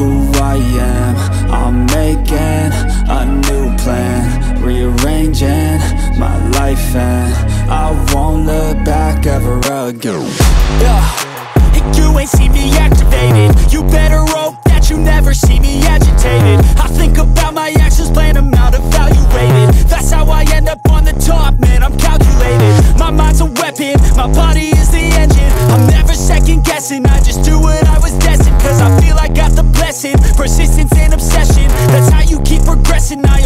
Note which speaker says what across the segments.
Speaker 1: who I am I'm making a new plan Rearranging my life and I won't look back ever again yeah. You ain't see me activated You better run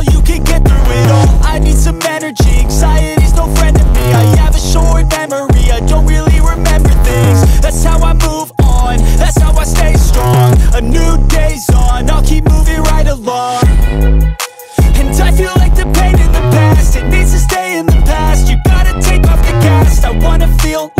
Speaker 1: all, you can get through it all. I need some energy, anxiety's no friend to me. I have a short memory, I don't really remember things. That's how I move on, that's how I stay strong. A new day's on, I'll keep moving right along. And I feel like the pain in the past. It needs to stay in the past, you gotta take off the cast. I wanna feel